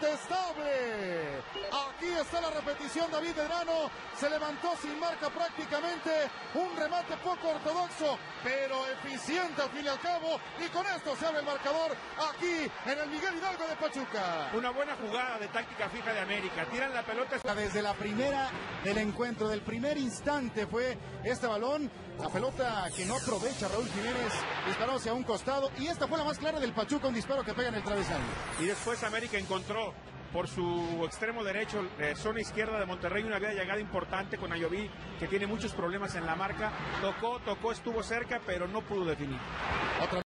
Testable. Está la repetición. David Medrano se levantó sin marca prácticamente. Un remate poco ortodoxo, pero eficiente al fin y al cabo. Y con esto se abre el marcador aquí en el Miguel Hidalgo de Pachuca. Una buena jugada de táctica fija de América. Tiran la pelota. Desde la primera del encuentro, del primer instante fue este balón. La pelota que no aprovecha Raúl Jiménez disparó hacia un costado. Y esta fue la más clara del Pachuca, un disparo que pega en el travesaño. Y después América encontró por su extremo derecho, eh, zona izquierda de Monterrey, una vía llegada importante con Ayoví, que tiene muchos problemas en la marca. Tocó, tocó, estuvo cerca, pero no pudo definir.